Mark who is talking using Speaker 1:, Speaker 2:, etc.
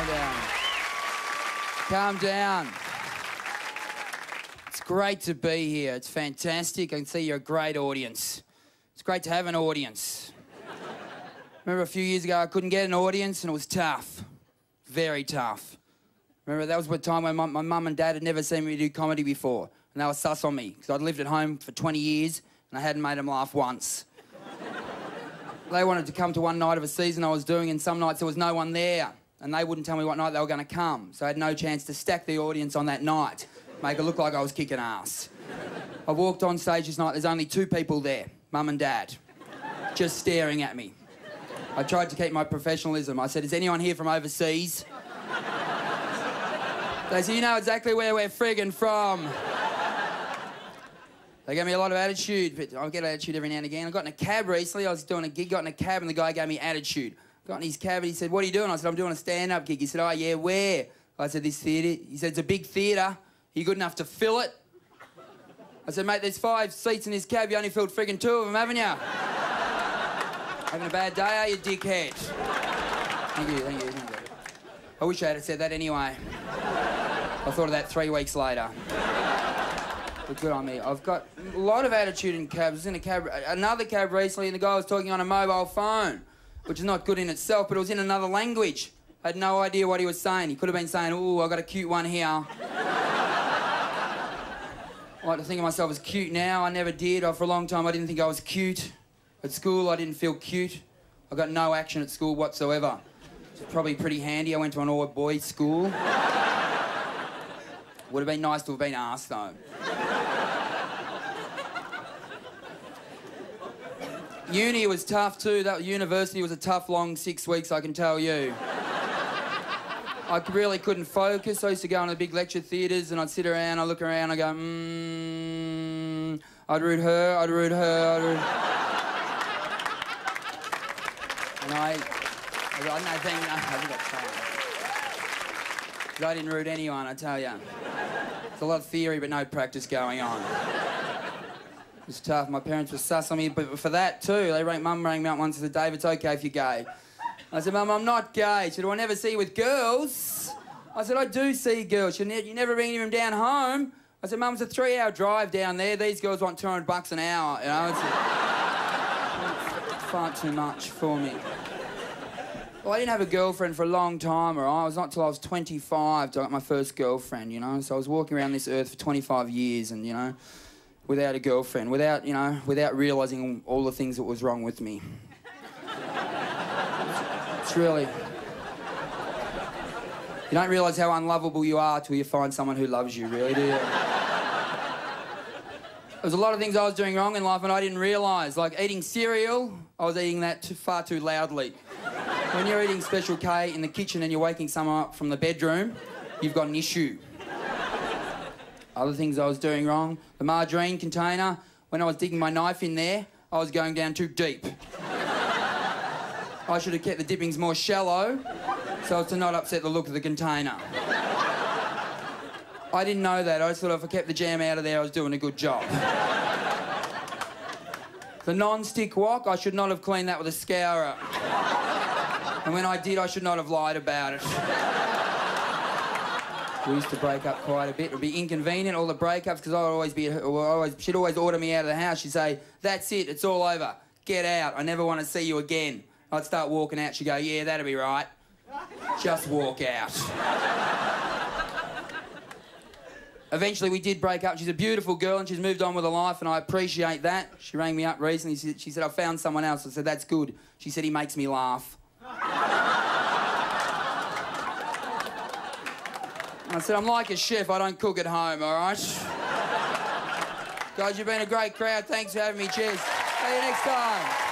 Speaker 1: calm down. Calm down. It's great to be here. It's fantastic. I can see you're a great audience. It's great to have an audience. Remember a few years ago, I couldn't get an audience and it was tough. Very tough. Remember, that was the time when my, my mum and dad had never seen me do comedy before. And they were sus on me because I'd lived at home for 20 years and I hadn't made them laugh once. they wanted to come to one night of a season I was doing, and some nights there was no one there. And they wouldn't tell me what night they were going to come. So I had no chance to stack the audience on that night, make it look like I was kicking ass. I walked on stage this night, there's only two people there mum and dad, just staring at me. I tried to keep my professionalism. I said, Is anyone here from overseas? They said, You know exactly where we're friggin' from. They gave me a lot of attitude, but I get attitude every now and again. I got in a cab recently. I was doing a gig, got in a cab, and the guy gave me attitude. Got in his cab, and he said, "What are you doing?" I said, "I'm doing a stand-up gig." He said, "Oh yeah, where?" I said, "This theatre." He said, "It's a big theatre. You good enough to fill it?" I said, "Mate, there's five seats in this cab. You only filled friggin' two of them, haven't you?" Having a bad day, are you, dickhead? Thank you, thank you, thank you. I wish I had said that anyway. I thought of that three weeks later. But good on me. I've got a lot of attitude in cabs. I was in a cab, another cab recently, and the guy was talking on a mobile phone, which is not good in itself, but it was in another language. I had no idea what he was saying. He could have been saying, "Oh, I got a cute one here." I like to think of myself as cute now. I never did. for a long time, I didn't think I was cute. At school, I didn't feel cute. I got no action at school whatsoever. It's probably pretty handy. I went to an all-boys school. Would have been nice to have been asked, though. Uni was tough too. That university was a tough, long six weeks, I can tell you. I really couldn't focus. I used to go into the big lecture theatres and I'd sit around, I'd look around, I'd go, mmm. I'd root her, I'd root her, I'd root And I, I, I think, I think that's I didn't root anyone, I tell you. It's a lot of theory, but no practice going on. Was tough. My parents were sus on me, but for that too, they rang, mum rang me up once and said, Dave, it's okay if you're gay. I said, Mum, I'm not gay. She said, do I never see you with girls? I said, I do see girls. She said, you never bring them down home? I said, Mum, it's a three-hour drive down there. These girls want 200 bucks an hour. You know, it's, it's far too much for me. Well, I didn't have a girlfriend for a long time, or I was not till I was 25 till I got my first girlfriend, you know. So I was walking around this earth for 25 years, and you know, without a girlfriend, without you know, without realizing all the things that was wrong with me. it's really. You don't realize how unlovable you are till you find someone who loves you, really, do you? There's a lot of things I was doing wrong in life and I didn't realise. Like eating cereal, I was eating that too, far too loudly. When you're eating Special K in the kitchen and you're waking someone up from the bedroom, you've got an issue. Other things I was doing wrong. The margarine container, when I was digging my knife in there, I was going down too deep. I should have kept the dippings more shallow so as to not upset the look of the container. I didn't know that. I thought if I kept the jam out of there, I was doing a good job. the non-stick wok, I should not have cleaned that with a scourer. And when I did, I should not have lied about it. We used to break up quite a bit. It would be inconvenient, all the breakups, because I'd always be, always, she'd always order me out of the house. She'd say, that's it, it's all over. Get out, I never want to see you again. I'd start walking out, she'd go, yeah, that'll be right. Just walk out. Eventually, we did break up. She's a beautiful girl and she's moved on with her life, and I appreciate that. She rang me up recently. She said, I found someone else. I said, That's good. She said, He makes me laugh. I said, I'm like a chef, I don't cook at home, all right? Guys, you've been a great crowd. Thanks for having me. Cheers. See you next time.